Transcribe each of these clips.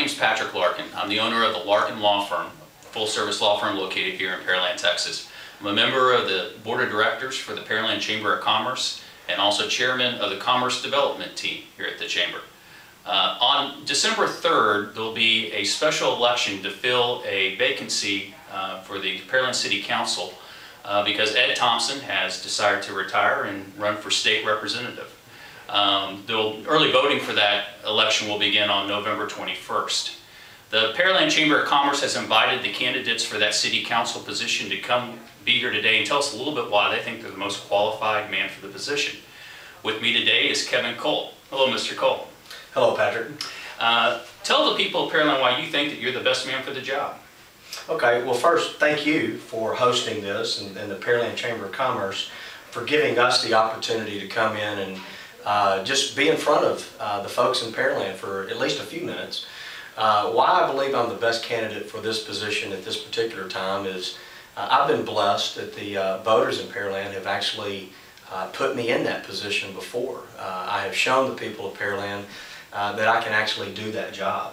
name's Patrick Larkin. I'm the owner of the Larkin Law Firm, full-service law firm located here in Pearland, Texas. I'm a member of the Board of Directors for the Pearland Chamber of Commerce and also chairman of the Commerce Development Team here at the Chamber. Uh, On December 3rd, there'll be a special election to fill a vacancy uh, for the Pearland City Council uh, because Ed Thompson has decided to retire and run for state representative. Um, The early voting for that election will begin on November 21st. The Pearland Chamber of Commerce has invited the candidates for that city council position to come be here today and tell us a little bit why they think they're the most qualified man for the position. With me today is Kevin Cole. Hello, Mr. Cole. Hello, Patrick. Uh, Tell the people of Pearland why you think that you're the best man for the job. Okay, well, first, thank you for hosting this and, and the Pearland Chamber of Commerce for giving us the opportunity to come in and uh, just be in front of uh, the folks in Pearland for at least a few minutes. Uh, why I believe I'm the best candidate for this position at this particular time is uh, I've been blessed that the uh, voters in Pearland have actually put me in that position before. I have shown the people of Pearland that I can actually do that job.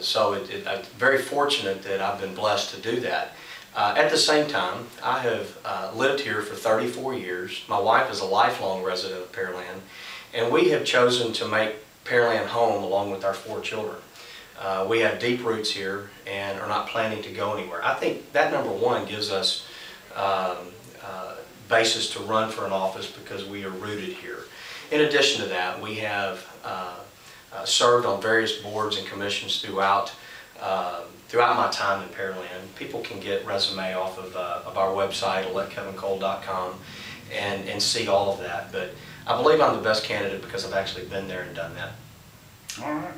So it, it, I'm very fortunate that I've been blessed to do that. Uh, at the same time, I have uh, lived here for 34 years. My wife is a lifelong resident of Pearland, and we have chosen to make Pearland home along with our four children. Uh, we have deep roots here and are not planning to go anywhere. I think that number one gives us um, uh, basis to run for an office because we are rooted here. In addition to that, we have uh, uh, served on various boards and commissions throughout um, throughout my time in Pearland. People can get resume off of, uh, of our website, electkevincole.com, and, and see all of that. But I believe I'm the best candidate because I've actually been there and done that. All right.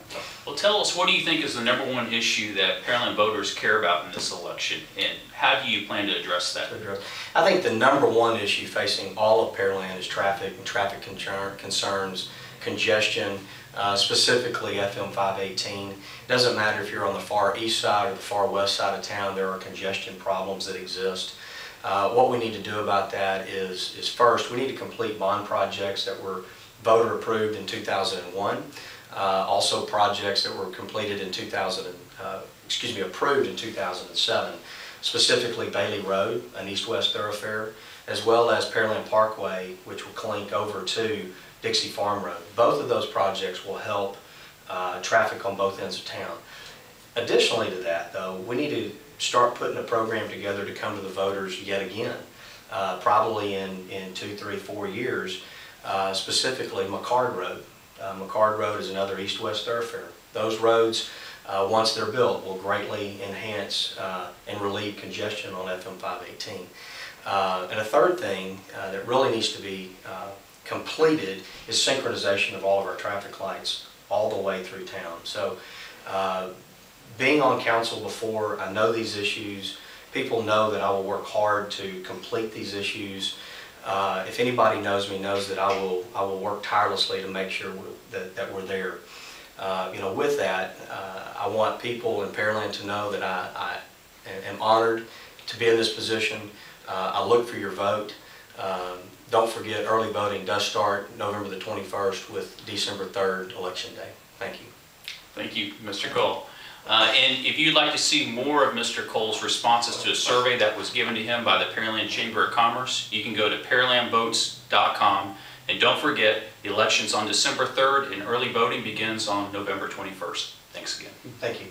Well, tell us, what do you think is the number one issue that Pearland voters care about in this election? And how do you plan to address that? I think the number one issue facing all of Pearland is traffic and traffic concern- concerns, congestion, uh, specifically FM 518. It Doesn't matter if you're on the far east side or the far west side of town, there are congestion problems that exist. Uh, What we need to do about that is, is first, we need to complete bond projects that were voter approved in 2001. Uh, Also projects that were completed in 2000, and, uh, excuse me, approved in 2007 specifically Bailey Road, an east-west thoroughfare, as well as Pearland Parkway, which will link over to Dixie Farm Road. Both of those projects will help uh, traffic on both ends of town. Additionally to that, though, we need to start putting a program together to come to the voters yet again, uh, probably in, in two, three, four years, uh, specifically McHard Road. Uh, McHard Road is another east-west thoroughfare. Those roads uh, once they're built, will greatly enhance uh, and relieve congestion on FM 518. Uh, and a third thing that really needs to be completed is synchronization of all of our traffic lights all the way through town. So uh, being on council before, I know these issues. People know that I will work hard to complete these issues. Uh, if anybody knows me, knows that I will, I will work tirelessly to make sure we're- that, that we're there. Uh, you know, with that, uh, I want people in Pearland to know that I, I am honored to be in this position. Uh, I look for your vote. Um, don't forget, early voting does start November the 21st with December 3rd, Election Day. Thank you. Thank you, Mr. Cole. Uh, And if you'd like to see more of Mr. Cole's responses to a survey that was given to him by the Pearland Chamber of Commerce, you can go to pearlandvotes.com. And don't forget, the election's on December 3rd and early voting begins on November 21st. Thanks again. Thank you.